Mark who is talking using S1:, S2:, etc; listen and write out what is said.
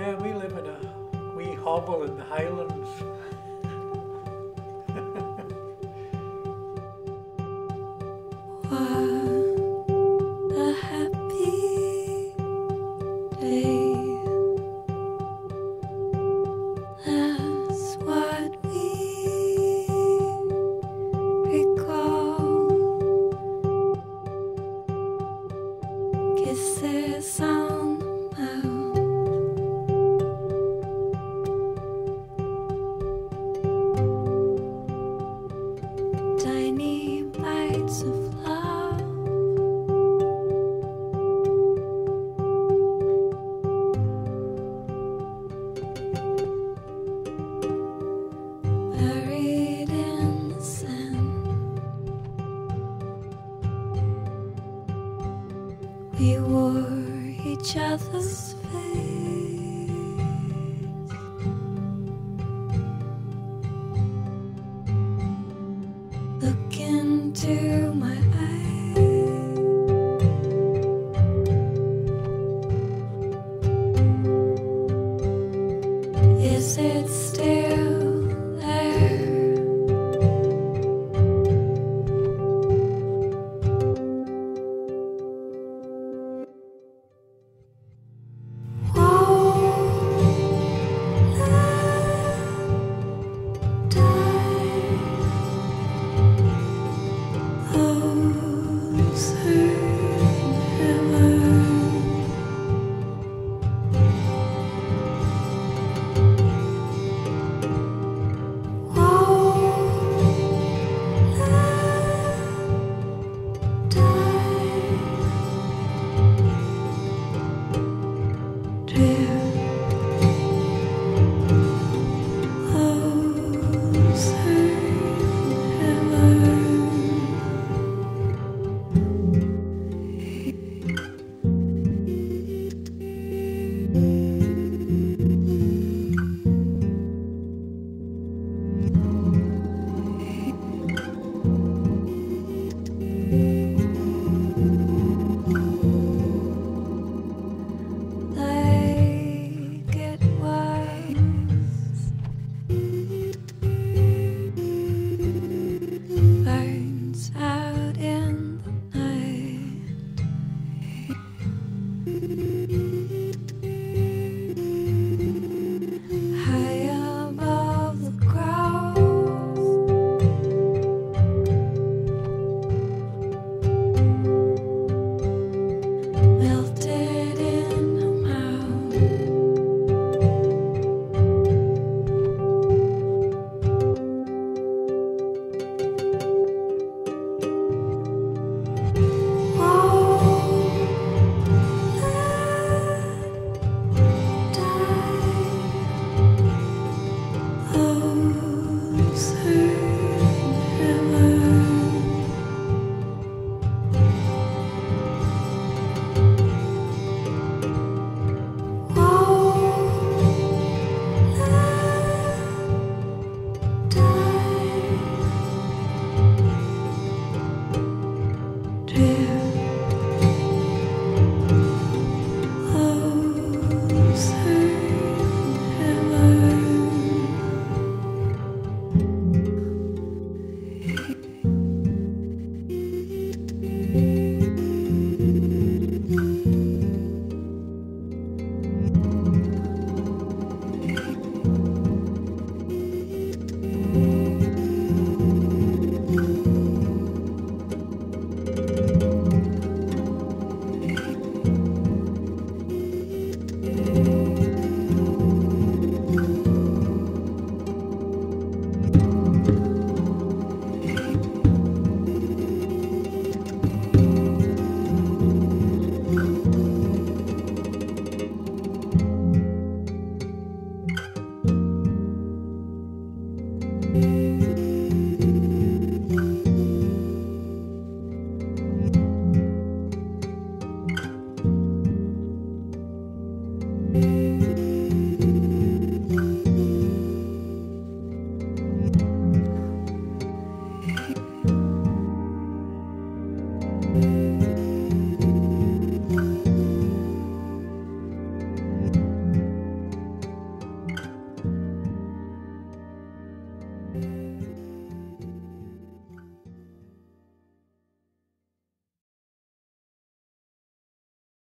S1: Yeah, we live in a wee hovel in the Highlands.
S2: each other's face.